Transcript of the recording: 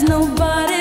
não nobody